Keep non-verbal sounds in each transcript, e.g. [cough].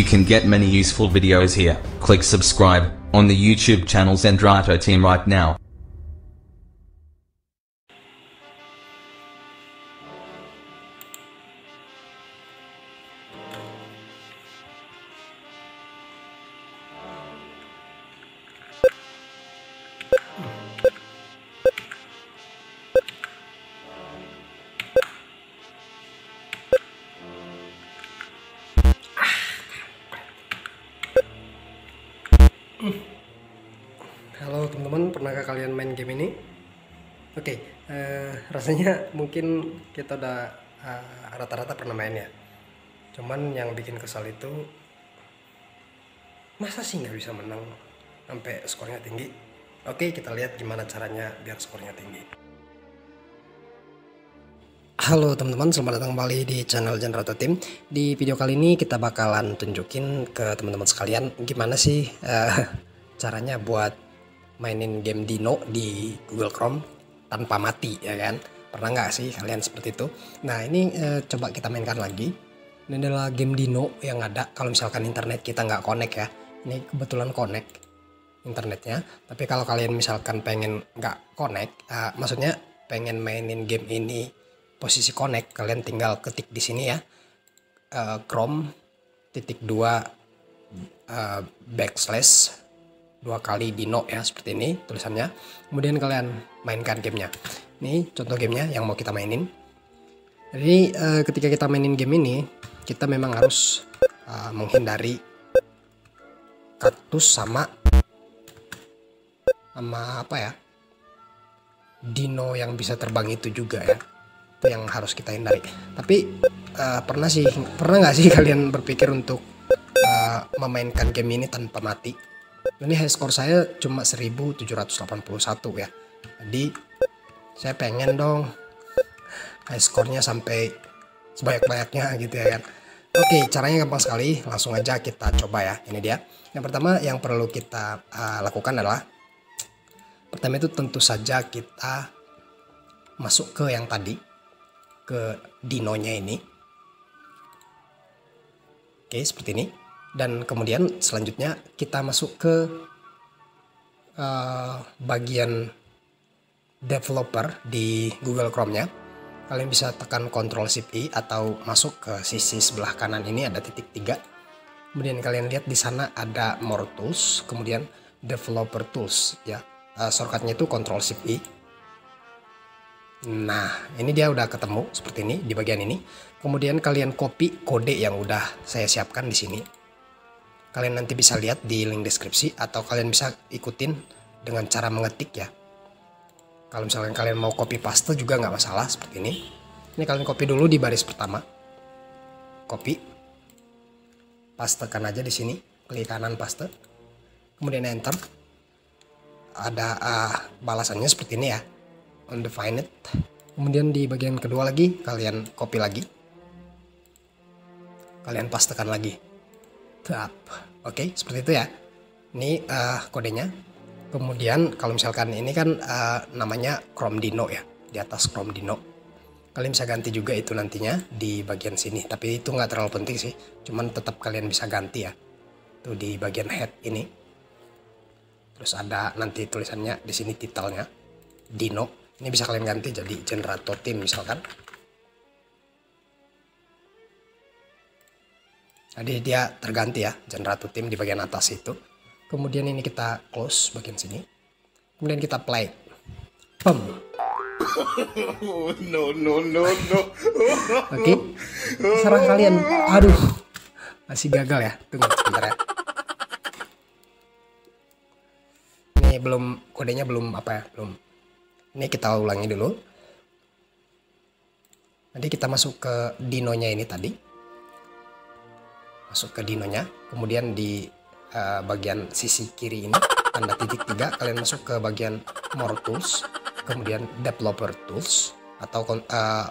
You can get many useful videos here. Click subscribe on the YouTube channel Zendrato team right now. Halo teman-teman, pernahkah kalian main game ini? Oke, eh, rasanya mungkin kita udah eh, rata-rata pernah main ya. Cuman yang bikin kesal itu masa sih nggak bisa menang sampai skornya tinggi? Oke, kita lihat gimana caranya biar skornya tinggi. Halo teman-teman, selamat datang kembali di channel Generator Team. Di video kali ini kita bakalan tunjukin ke teman-teman sekalian gimana sih eh, [laughs] caranya buat mainin game Dino di Google Chrome tanpa mati ya kan? Pernah nggak sih kalian seperti itu? Nah ini eh, coba kita mainkan lagi. Ini adalah game Dino yang ada kalau misalkan internet kita nggak connect ya. Ini kebetulan connect internetnya. Tapi kalau kalian misalkan pengen nggak connect, eh, maksudnya pengen mainin game ini posisi connect, kalian tinggal ketik di sini ya. eh, Chrome titik dua eh, backslash dua kali dino ya seperti ini tulisannya. Kemudian kalian mainkan gamenya. Ini contoh gamenya yang mau kita mainin. Jadi eh, ketika kita mainin game ini kita memang harus eh, menghindari kaktus sama sama apa ya dino yang bisa terbang itu juga ya itu yang harus kita hindari. Tapi eh, pernah sih pernah nggak sih [laughs] kalian berpikir untuk eh, memainkan game ini tanpa mati? Ini high score saya cuma 1781 ya. Jadi saya pengen dong high score-nya sampai sebanyak-banyaknya gitu ya kan. Oke caranya gampang sekali. Langsung aja kita coba ya. Ini dia. Yang pertama yang perlu kita uh, lakukan adalah pertama itu tentu saja kita masuk ke yang tadi ke dinonya ini oke seperti ini dan kemudian selanjutnya kita masuk ke uh, bagian developer di Google Chrome-nya. Kalian bisa tekan Ctrl Shift I atau masuk ke sisi sebelah kanan ini ada titik tiga. Kemudian kalian lihat di sana ada More Tools, kemudian Developer Tools ya. Uh, shortcutnya itu Ctrl Shift I. Nah, ini dia udah ketemu seperti ini di bagian ini. Kemudian kalian copy kode yang udah saya siapkan di sini. Kalian nanti bisa lihat di link deskripsi atau kalian bisa ikutin dengan cara mengetik ya. Kalau misalnya kalian mau copy paste juga nggak masalah seperti ini. Ini kalian copy dulu di baris pertama. Copy. Pastekan aja di sini klik kanan paste. Kemudian enter. Ada uh, balasannya seperti ini ya undefined kemudian di bagian kedua lagi kalian copy lagi kalian pastekan lagi up. Oke, seperti itu ya. Ini uh, kodenya. Kemudian kalau misalkan ini kan uh, namanya Chrome Dino ya, di atas Chrome Dino. Kalian bisa ganti juga itu nantinya di bagian sini. Tapi itu nggak terlalu penting sih. Cuman tetap kalian bisa ganti ya. Tuh di bagian head ini. Terus ada nanti tulisannya di sini titelnya Dino. Ini bisa kalian ganti jadi generator team misalkan. Jadi dia terganti ya, generator tim di bagian atas itu. Kemudian ini kita close bagian sini. Kemudian kita play. Pem. [laughs] no no no no. Oke. Serang kalian. Aduh. Masih gagal ya. Tunggu sebentar ya. Ini belum kodenya belum apa ya? Belum. Ini kita ulangi dulu. Nanti kita masuk ke dinonya ini tadi. Masuk ke dinonya. Kemudian di uh, bagian sisi kiri ini tanda titik tiga kalian masuk ke bagian more tools kemudian developer tools atau uh,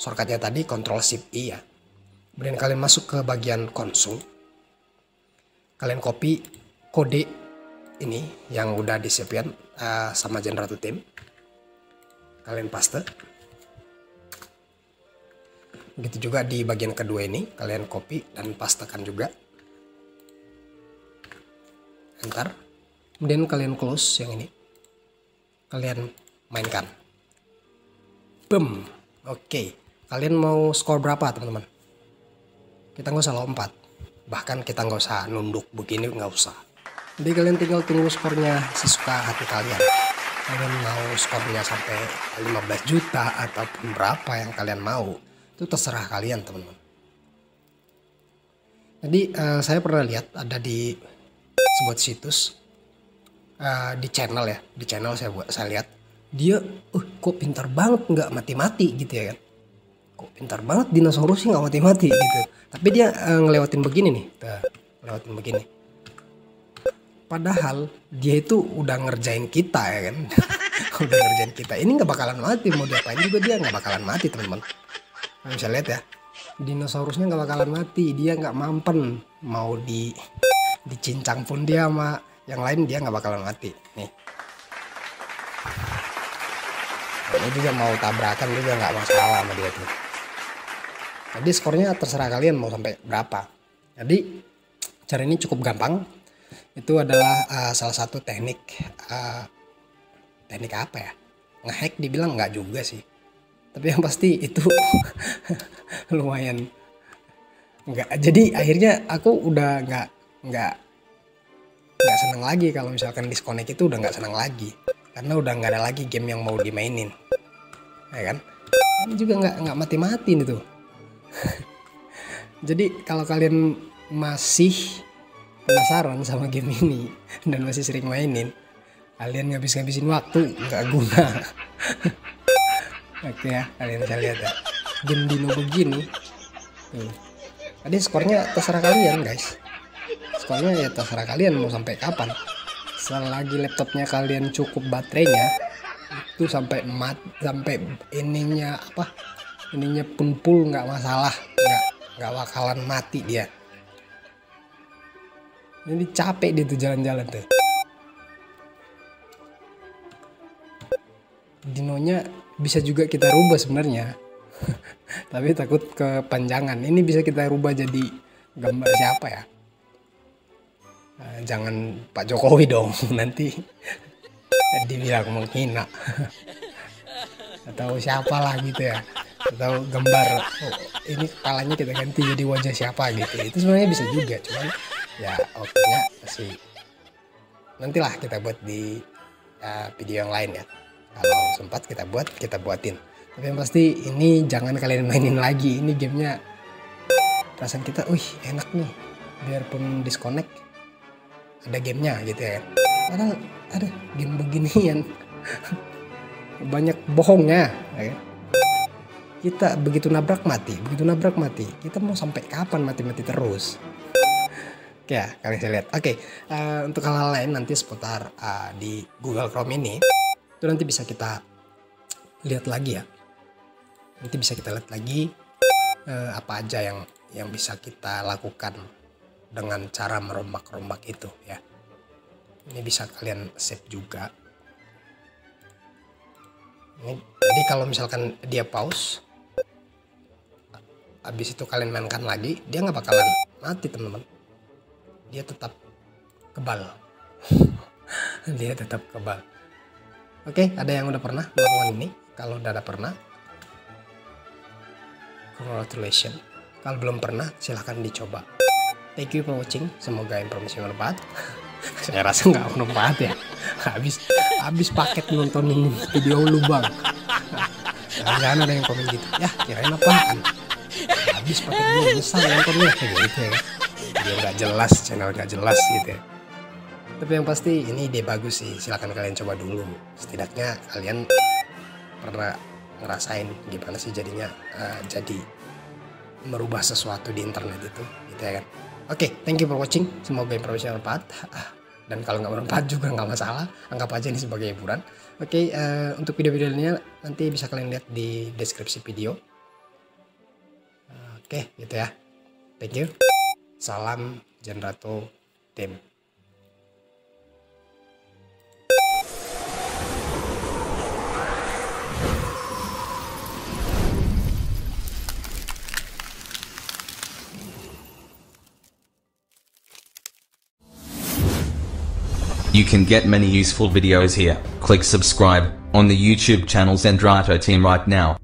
shortcutnya tadi control shift i ya. Kemudian kalian masuk ke bagian konsol kalian copy kode ini yang udah disiapkan uh, sama generator team kalian paste Begitu juga di bagian kedua ini, kalian copy dan pastekan juga. Enter. Kemudian kalian close yang ini. Kalian mainkan. Boom. Oke. Kalian mau skor berapa teman-teman? Kita nggak usah lompat. Bahkan kita nggak usah nunduk begini nggak usah. Jadi kalian tinggal tunggu skornya sesuka hati kalian. Kalian mau skornya sampai 15 juta ataupun berapa yang kalian mau itu terserah kalian teman-teman. Jadi uh, saya pernah lihat ada di sebuah situs uh, di channel ya di channel saya buat saya lihat. Dia uh kok pintar banget nggak mati-mati gitu ya kan. Kok pintar banget dinosaurusnya nggak mati-mati gitu. Tapi dia uh, ngelewatin begini nih Tuh, ngelewatin begini padahal dia itu udah ngerjain kita ya kan? [laughs] Udah ngerjain kita. Ini nggak bakalan mati mau diapain juga dia nggak bakalan mati teman-teman. Nah, bisa lihat ya dinosaurusnya nggak bakalan mati. Dia nggak mampen. Mau di dicincang pun dia sama yang lain dia nggak bakalan mati. Nih. Ini juga mau tabrakan juga nggak masalah sama dia tuh. Jadi skornya terserah kalian mau sampai berapa. Jadi cara ini cukup gampang itu adalah uh, salah satu teknik uh, teknik apa ya? Ngehack dibilang nggak juga sih. Tapi yang pasti itu [laughs] lumayan nggak jadi akhirnya aku udah nggak nggak nggak seneng lagi kalau misalkan disconnect itu udah nggak seneng lagi. Karena udah nggak ada lagi game yang mau dimainin. Ya kan? Ini juga nggak nggak mati-mati itu. [laughs] Jadi kalau kalian masih penasaran sama game ini dan masih sering mainin kalian ngabis-ngabisin waktu nggak guna Oke ya, kalian bisa lihat ya. Game Dino begini. Tuh. Tadi skornya terserah kalian guys. Skornya ya terserah kalian mau sampai kapan. Selagi laptopnya kalian cukup baterainya, itu sampai mat, sampai ininya apa? Ininya pun full nggak masalah, nggak nggak bakalan mati dia. Ini capek dia tuh jalan-jalan tuh. Dinonya bisa juga kita rubah sebenarnya. [laughs] Tapi takut kepanjangan. Ini bisa kita rubah jadi gambar siapa ya? Uh, jangan Pak Jokowi dong [laughs] nanti [laughs] dibilang menghina. Atau siapa lah gitu ya. Atau gambar oh, ini kepalanya kita ganti jadi wajah siapa gitu. Itu sebenarnya bisa juga cuman ya oke nya sih nantilah kita buat di uh, video yang lain ya. Kalau sempat kita buat kita buatin. Tapi yang pasti ini jangan kalian mainin lagi. Ini gamenya perasaan kita wih enak nih. Biarpun disconnect ada gamenya gitu ya padahal ada game beginian. [laughs] Banyak bohongnya ya kan? kita begitu nabrak mati begitu nabrak mati kita mau sampai kapan mati-mati terus ya kalian bisa lihat. Oke uh, untuk hal-hal lain nanti seputar uh, di Google Chrome ini itu nanti bisa kita lihat lagi ya. Nanti bisa kita lihat lagi eh, apa aja yang yang bisa kita lakukan dengan cara merombak-rombak itu ya. Ini bisa kalian save juga. Ini, jadi kalau misalkan dia pause habis itu kalian mainkan lagi dia nggak bakalan mati teman-teman dia tetap kebal [laughs] dia tetap kebal Oke, ada yang udah pernah melakukan ini? Kalau udah ada pernah, congratulations. Kalau belum pernah, silahkan dicoba. Thank you for watching. Semoga informasi bermanfaat. [laughs] Saya rasa nggak bermanfaat ya. [laughs] Habis habis paket nontonin video lu bang. Jangan ada yang komen gitu. Ya, kirain apaan? Habis paket gue besar nontonnya kayak gitu ya. Dia nggak jelas, channel nggak jelas gitu ya. Tapi yang pasti ini ide bagus sih. Silahkan kalian coba dulu. Setidaknya kalian pernah ngerasain gimana sih jadinya uh, jadi merubah sesuatu di internet itu gitu ya kan? Oke okay, thank you for watching. Semoga informasi bermanfaat. Dan kalau nggak bermanfaat juga nggak masalah. Anggap aja ini sebagai hiburan. Oke okay, uh, eh, untuk video-videonya nanti bisa kalian lihat di deskripsi video. Oke okay, gitu ya. Thank you Salam Generato Tim. You can get many useful videos here. Click subscribe on the YouTube channel Zendrato Team right now.